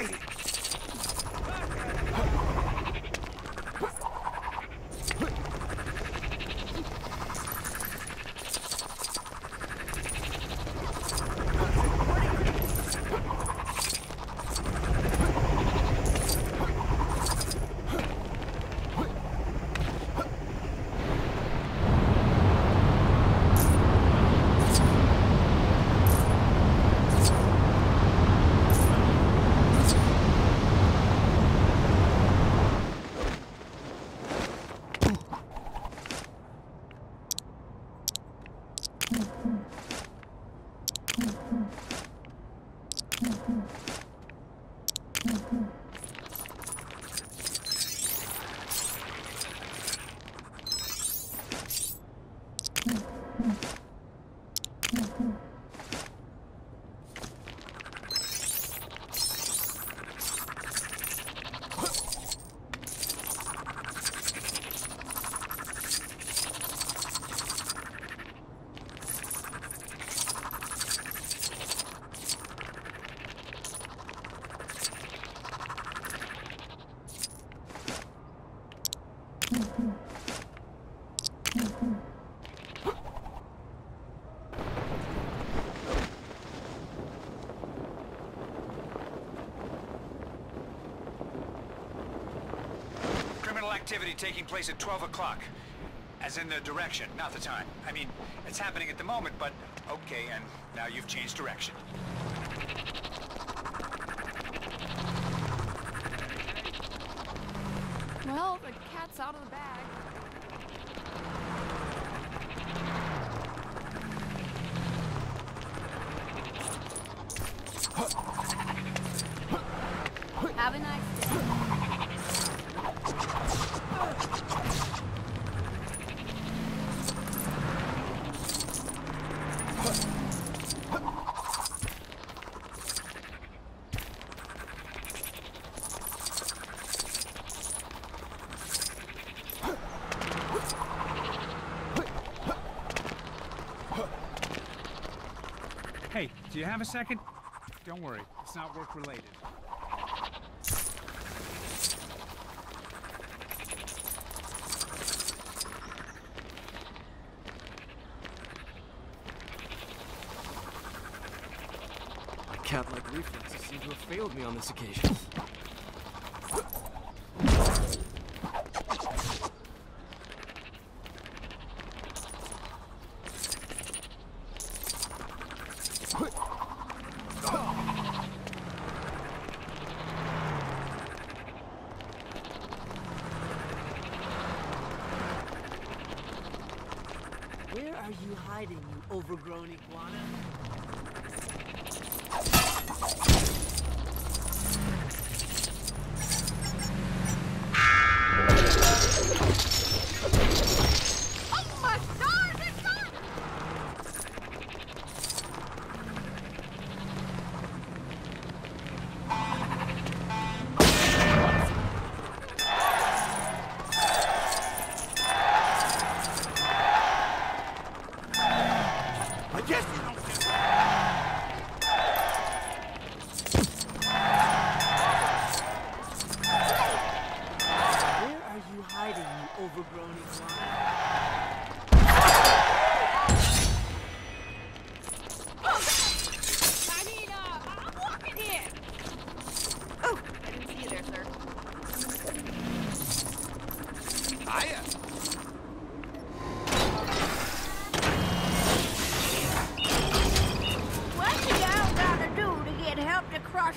way! Mm. Criminal activity taking place at 12 o'clock. As in the direction, not the time. I mean, it's happening at the moment, but okay, and now you've changed direction. Well, the cat's out of the bag. Have a nice day. Do you have a second? Don't worry, it's not work related. My cat-like reflexes seem to have failed me on this occasion. Hiding, you overgrown iguana?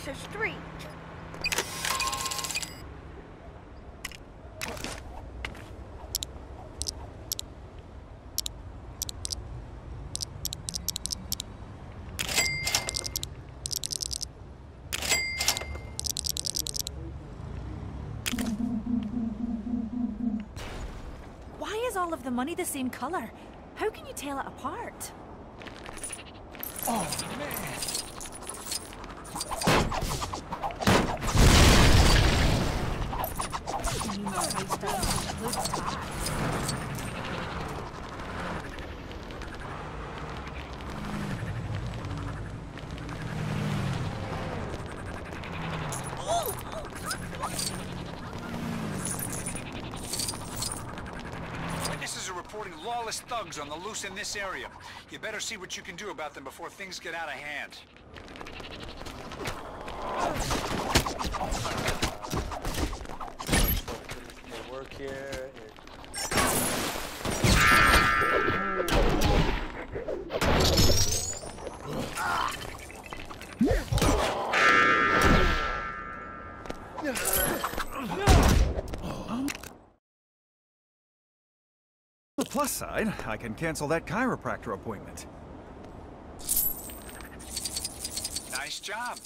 A street. Why is all of the money the same color? How can you tell it apart? Oh, Lawless thugs on the loose in this area. You better see what you can do about them before things get out of hand. They work here. On the plus side, I can cancel that chiropractor appointment. Nice job.